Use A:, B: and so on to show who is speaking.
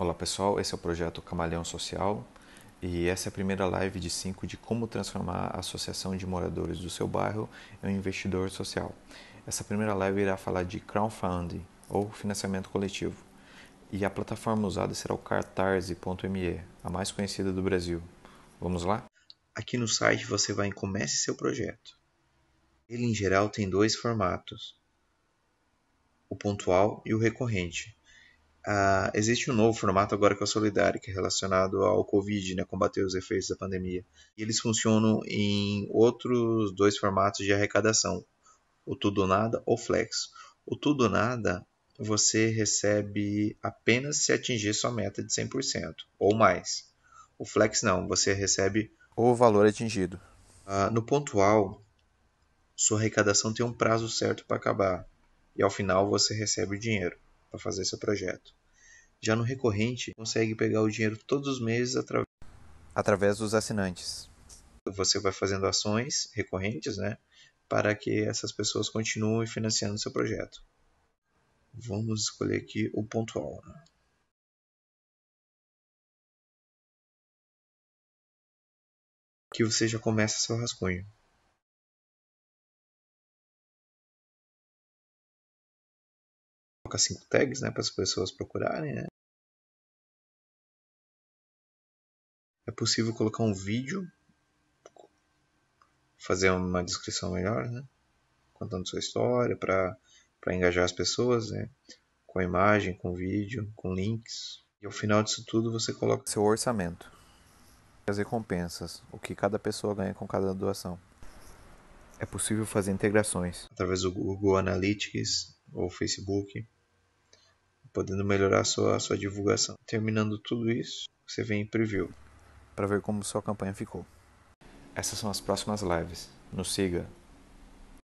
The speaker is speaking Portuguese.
A: Olá pessoal, esse é o projeto Camaleão Social e essa é a primeira live de 5 de como transformar a associação de moradores do seu bairro em um investidor social. Essa primeira live irá falar de crowdfunding ou financiamento coletivo e a plataforma usada será o Cartarse.me, a mais conhecida do Brasil. Vamos lá?
B: Aqui no site você vai em Comece seu projeto. Ele em geral tem dois formatos: o pontual e o recorrente. Uh, existe um novo formato agora que é o Solidário, que é relacionado ao Covid, né, combater os efeitos da pandemia. E eles funcionam em outros dois formatos de arrecadação, o Tudo ou Nada ou Flex. O Tudo ou Nada você recebe apenas se atingir sua meta de 100% ou mais. O Flex não, você recebe
A: o valor atingido.
B: Uh, no pontual, sua arrecadação tem um prazo certo para acabar e ao final você recebe o dinheiro para fazer seu projeto. Já no recorrente, consegue pegar o dinheiro todos os meses através
A: através dos assinantes.
B: Você vai fazendo ações recorrentes, né, para que essas pessoas continuem financiando seu projeto. Vamos escolher aqui o pontual. Né? Aqui você já começa seu rascunho. Colocar cinco tags né, para as pessoas procurarem. Né? É possível colocar um vídeo, fazer uma descrição melhor, né? contando sua história para engajar as pessoas, né? com a imagem, com vídeo, com links. E ao final disso tudo você coloca
A: seu orçamento, as recompensas, o que cada pessoa ganha com cada doação. É possível fazer integrações
B: através do Google Analytics ou Facebook podendo melhorar a sua, a sua divulgação. Terminando tudo isso, você vem em preview.
A: Para ver como sua campanha ficou. Essas são as próximas lives. Nos siga